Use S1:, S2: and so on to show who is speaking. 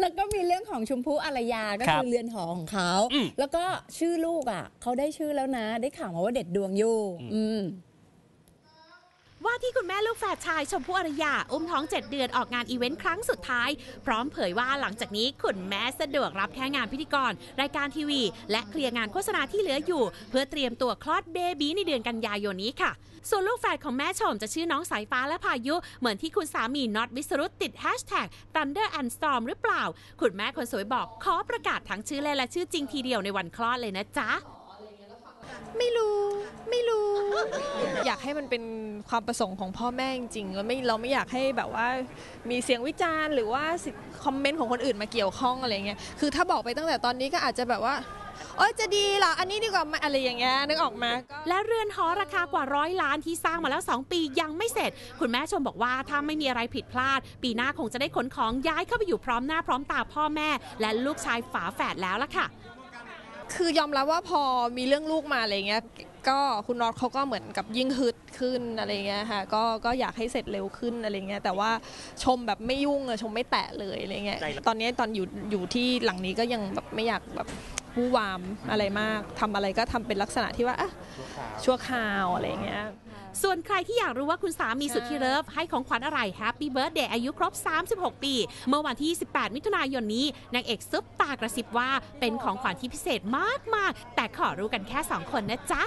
S1: แล้วก็มีเรื่องของชมพู่อารยาก็
S2: ครั
S1: คื
S2: บ
S1: อเรือนหอของเขา
S2: อืม
S1: แล้วก็ชื่อลูกอะเขาได้ชื่อแล้วนะ ได้ข่าวมาว่าเด็ดดวงอยู่ อืม
S3: ว่า ที่คุณแม่ลูกแฝดชายชมพู่อารยา อุ้มท้อง 7 เดือนออกงานอีเวนต์ครั้งสุดท้าย พร้อมเผยว่าหลังจากนี้คุณแม่สะดวกรับแค่งานพิธีกร รายการทีวี และเคลียร์งานโฆษณาที่เหลืออยู่ เพื่อเตรียมตัวคลอดเบบีในเดือนกันยายนนี้ค่ะ ส่วนลูกแฝดของแม่ชมจะชื่อน้องสายฟ้าและพายุ เหมือนที่คุณสามีน็อตวิสรุตติดแฮชแท็ก Thunder and Storm หรือเปล่า คุณแม่คนสวยบอกขอประกาศทั้งชื่อเล่นและชื่อจริงทีเดียวในวันคลอดเลยนะจ๊ะ
S4: ไม่รู้ อยากให้มันเป็นความประสงค์ของพ่อแม่จริงๆแล้วไม่เราไม่อยากให้แบบว่ามีเสียงวิจารณ์ หรือว่าคอมเมนต์ของคนอื่นมาเกี่ยวข้องอะไรเงี้ยคือถ้าบอกไปตั้งแต่ตอนนี้ก็อาจจะแบบว่าโอ๊ยจะดีเหรอ อันนี้ดีกว่าไหมอะไรอย่างเงี้ยนึกออกมา
S3: และเรือนหอราคากว่าร้อยล้านที่สร้างมาแล้ว 2 ปียังไม่เสร็จ คุณแม่ชมบอกว่าถ้าไม่มีอะไรผิดพลาด ปีหน้าคงจะได้ขนของย้ายเข้าไปอยู่พร้อมหน้าพร้อมตาพ่อแม่ และลูกชายฝาแฝดแล้วล่ะค่ะ
S4: คือยอมรับว่าพอมีเรื่องลูกมาอะไรเงี้ยก็คุณน็อตเขาก็เหมือนกับยิ่งฮึดขึ้นอะไรเงี้ยค่ะก็ก็อยากให้เสร็จเร็วขึ้นอะไรเงี้ยแต่ว่าชมแบบไม่ยุ่งอะชมไม่แตะเลยอะไรเงี้ยตอนนี้ตอนอยู่อยู่ที่หลังนี้ก็ยังแบบไม่อยากแบบวู่วามอะไรมากทำอะไรก็ทำเป็นลักษณะที่ว่าอะชั่วคราวอะไรเงี้ย
S3: ส่วนใครที่อยากรู้ว่าคุณสามีสุดที่ love ให้ของขวัญอะไร Happy Birthday อายุครบ 36 ปี เมื่อวันที่ 18 มิถุนายนนี้นางเอกซุปตาร์กระซิบว่าเป็นของขวัญที่พิเศษมากๆ แต่ขอรู้กันแค่ 2 คนนะจ๊ะ